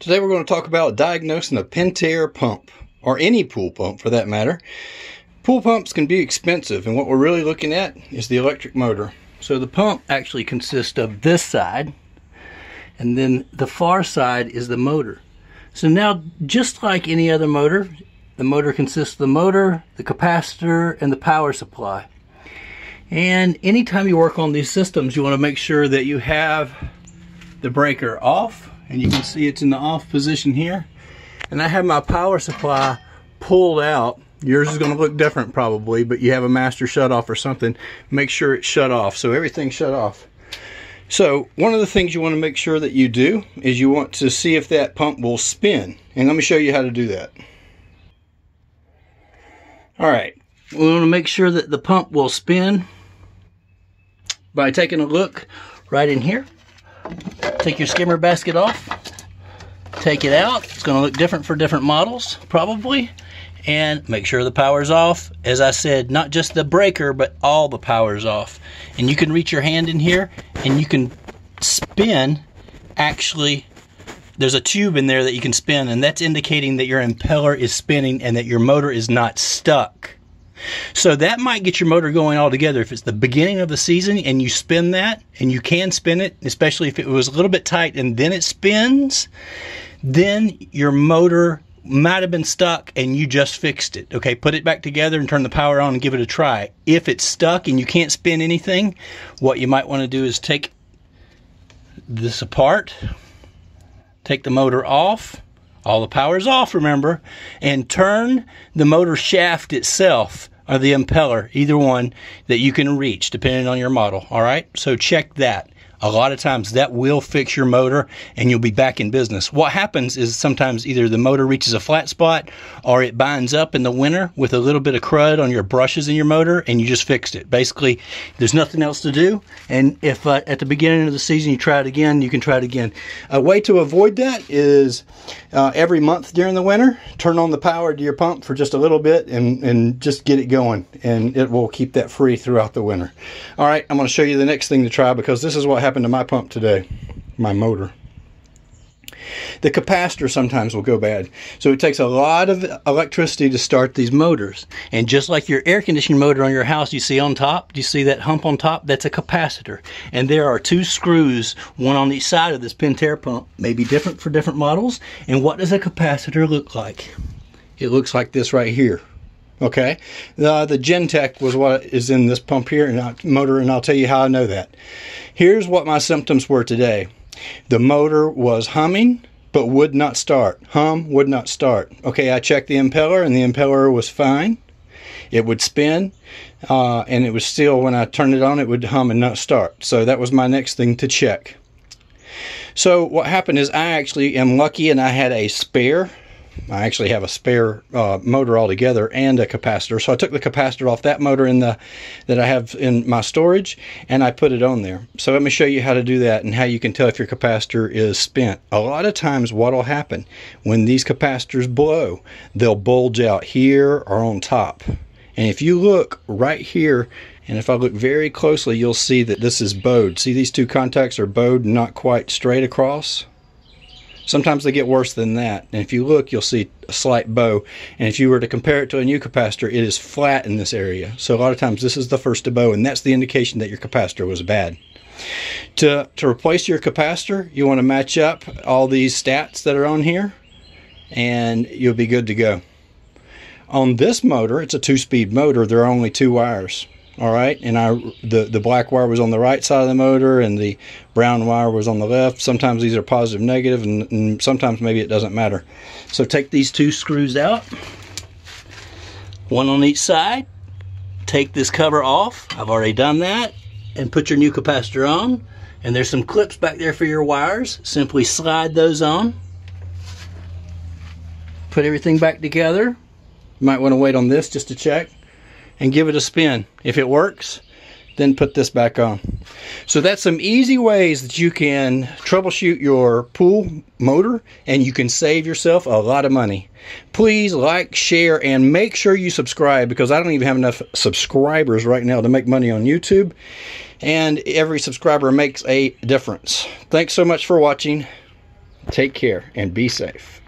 Today we're going to talk about diagnosing a Pentair pump, or any pool pump for that matter. Pool pumps can be expensive, and what we're really looking at is the electric motor. So the pump actually consists of this side, and then the far side is the motor. So now, just like any other motor, the motor consists of the motor, the capacitor, and the power supply. And anytime you work on these systems, you want to make sure that you have the breaker off and you can see it's in the off position here. And I have my power supply pulled out. Yours is going to look different probably but you have a master shut off or something. Make sure it's shut off. So everything's shut off. So one of the things you want to make sure that you do is you want to see if that pump will spin. And let me show you how to do that. All right. We want to make sure that the pump will spin by taking a look right in here Take your skimmer basket off. Take it out. It's going to look different for different models, probably. And make sure the power's off. As I said, not just the breaker, but all the power's off. And you can reach your hand in here and you can spin actually there's a tube in there that you can spin and that's indicating that your impeller is spinning and that your motor is not stuck. So that might get your motor going all together if it's the beginning of the season and you spin that and you can spin it, especially if it was a little bit tight and then it spins, then your motor might have been stuck and you just fixed it. Okay, put it back together and turn the power on and give it a try. If it's stuck and you can't spin anything, what you might want to do is take this apart, take the motor off, all the power is off, remember, and turn the motor shaft itself or the impeller, either one that you can reach depending on your model. All right, so check that a lot of times that will fix your motor and you'll be back in business. What happens is sometimes either the motor reaches a flat spot or it binds up in the winter with a little bit of crud on your brushes in your motor and you just fixed it. Basically, there's nothing else to do. And if uh, at the beginning of the season you try it again, you can try it again. A way to avoid that is uh, every month during the winter, turn on the power to your pump for just a little bit and, and just get it going. And it will keep that free throughout the winter. All right, I'm going to show you the next thing to try because this is what happened to my pump today, my motor. The capacitor sometimes will go bad. So it takes a lot of electricity to start these motors. And just like your air conditioning motor on your house, you see on top, do you see that hump on top? That's a capacitor. And there are two screws, one on each side of this Pentair pump, may be different for different models. And what does a capacitor look like? It looks like this right here. Okay, the, the Genteq was what is in this pump here and I, motor, and I'll tell you how I know that. Here's what my symptoms were today. The motor was humming, but would not start. Hum, would not start. Okay, I checked the impeller, and the impeller was fine. It would spin, uh, and it was still, when I turned it on, it would hum and not start. So that was my next thing to check. So what happened is I actually am lucky and I had a spare I actually have a spare uh, motor altogether and a capacitor. So I took the capacitor off that motor in the that I have in my storage and I put it on there. So let me show you how to do that and how you can tell if your capacitor is spent. A lot of times what will happen when these capacitors blow, they'll bulge out here or on top. And if you look right here, and if I look very closely, you'll see that this is bowed. See these two contacts are bowed, not quite straight across? Sometimes they get worse than that. And if you look, you'll see a slight bow. And if you were to compare it to a new capacitor, it is flat in this area. So a lot of times this is the first to bow, and that's the indication that your capacitor was bad. To, to replace your capacitor, you want to match up all these stats that are on here, and you'll be good to go. On this motor, it's a two-speed motor. There are only two wires all right and I the the black wire was on the right side of the motor and the brown wire was on the left. Sometimes these are positive negative and, and sometimes maybe it doesn't matter. So take these two screws out one on each side. Take this cover off. I've already done that. And put your new capacitor on. And there's some clips back there for your wires. Simply slide those on. Put everything back together. You might want to wait on this just to check and give it a spin. If it works, then put this back on. So that's some easy ways that you can troubleshoot your pool motor and you can save yourself a lot of money. Please like, share, and make sure you subscribe because I don't even have enough subscribers right now to make money on YouTube. And every subscriber makes a difference. Thanks so much for watching. Take care and be safe.